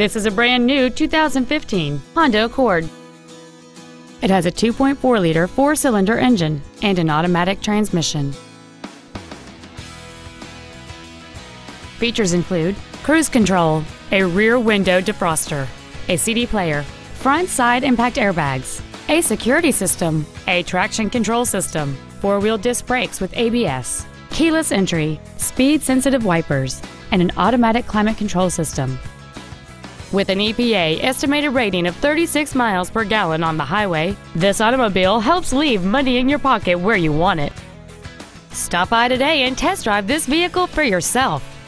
This is a brand new 2015 Honda Accord. It has a 2.4-liter four-cylinder engine and an automatic transmission. Features include cruise control, a rear window defroster, a CD player, front side impact airbags, a security system, a traction control system, four-wheel disc brakes with ABS, keyless entry, speed-sensitive wipers, and an automatic climate control system. With an EPA estimated rating of 36 miles per gallon on the highway, this automobile helps leave money in your pocket where you want it. Stop by today and test drive this vehicle for yourself.